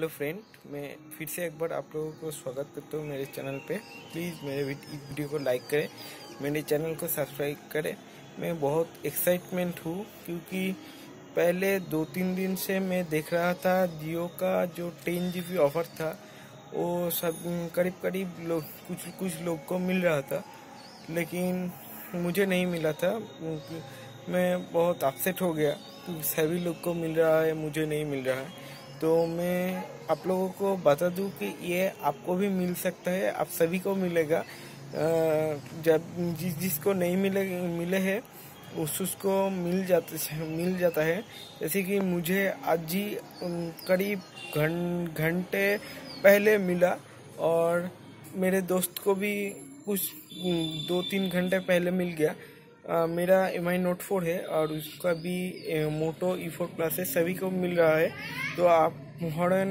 Hello friend, मैं फिर से एक बार आप लोगों को स्वागत करता हूँ मेरे चैनल पे। प्लीज़ मेरे इस वीडियो को लाइक करें, मेरे चैनल को सब्सक्राइब करें। मैं बहुत एक्साइटमेंट हूँ क्योंकि पहले दो तीन दिन से मैं देख रहा था जियो का जो टेन जी ऑफ़र था, वो सब करीब करीब लोग, कुछ कुछ लोग को मिल रहा था। लेकिन मुझे नहीं मिला था मैं बहुत अपसेट हो गया सभी लोग को मिल रहा है, मुझे नहीं मिल रहा है। तो मैं आप लोगों को बता दूँ कि ये आपको भी मिल सकता है, आप सभी को मिलेगा। जब जिस जिसको नहीं मिले मिले है, उस उसको मिल जाता मिल जाता है। जैसे कि मुझे आज ही करीब घंटे पहले मिला और मेरे दोस्त को भी कुछ दो तीन घंटे पहले मिल गया। आ, मेरा एम आई नोट फोर है और उसका भी मोटो ई फोर प्लस है सभी को मिल रहा है। तो आप हॉर्न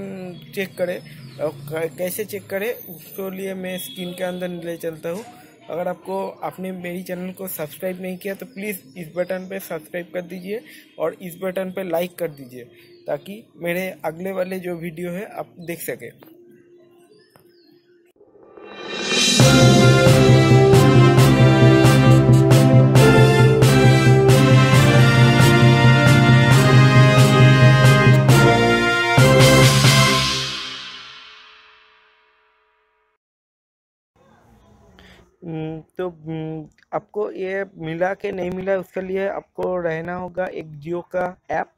चेक करें और कैसे चेक करें उसके लिए मैं स्क्रीन के अंदर ले चलता हूँ। अगर आपको आपने मेरी चैनल को सब्सक्राइब नहीं किया तो प्लीज़ इस बटन पे सब्सक्राइब कर दीजिए और इस बटन पे लाइक कर दीजिए ताकि मेरे अगले वाले जो वीडियो है आप देख सकें। तो आपको ये मिला के नहीं मिला उसके लिए आपको रहना होगा एक जियो का app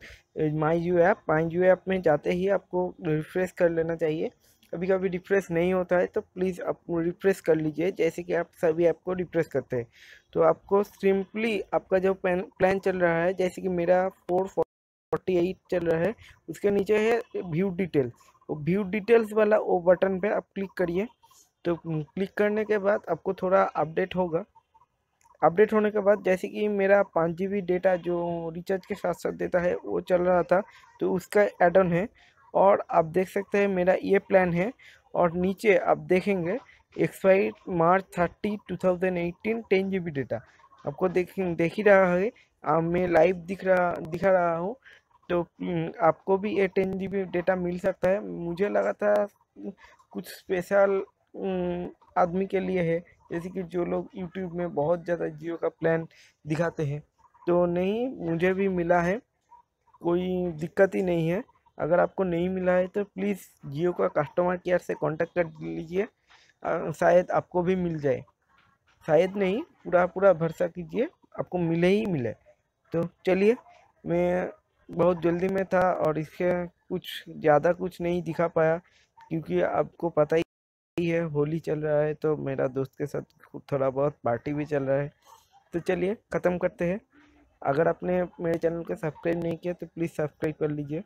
my Jio app. My Jio app में जाते ही आपको रिफ्रेश कर लेना चाहिए। कभी कभी रिफ्रेश नहीं होता है तो प्लीज़ आप रिफ्रेश कर लीजिए, जैसे कि आप सभी ऐप को रिफ्रेश करते हैं। तो आपको सिंपली आपका जो प्लान प्लान चल रहा है, जैसे कि मेरा फोर फोर्टी एट चल रहा है, उसके नीचे है व्यू डिटेल्स व्यू डिटेल्स वाला वो बटन पे आप क्लिक करिए। तो क्लिक करने के बाद आपको थोड़ा अपडेट होगा। अपडेट होने के बाद जैसे कि मेरा पाँच जी डेटा जो रिचार्ज के साथ साथ देता है, वो चल रहा था तो उसका एड ऑन है। और आप देख सकते हैं मेरा ये प्लान है और नीचे आप देखेंगे expire March thirty two thousand eighteen ten G B data. आपको देख देख ही रहा है आप मैं लाइव दिख रहा, दिखा रहा हूँ। तो आपको भी ये टेन जी बी डेटा मिल सकता है। मुझे लगा था कुछ स्पेशल आदमी के लिए है। जैसे कि जो लोग यूट्यूब में बहुत ज़्यादा जियो का प्लान दिखाते हैं तो नहीं, मुझे भी मिला है। कोई दिक्कत ही नहीं है। अगर आपको नहीं मिला है तो प्लीज़ जियो का कस्टमर केयर से कांटेक्ट कर लीजिए। शायद आपको भी मिल जाए। शायद नहीं पूरा पूरा भरोसा कीजिए, आपको मिले ही मिले। तो चलिए, मैं बहुत जल्दी में था और इसके कुछ, ज़्यादा कुछ नहीं दिखा पाया, क्योंकि आपको पता ही ही है, होली चल रहा है तो मेरा दोस्त के साथ थोड़ा बहुत पार्टी भी चल रहा है। तो चलिए, ख़त्म करते हैं। अगर आपने मेरे चैनल को सब्सक्राइब नहीं किया तो प्लीज़ सब्सक्राइब कर लीजिए।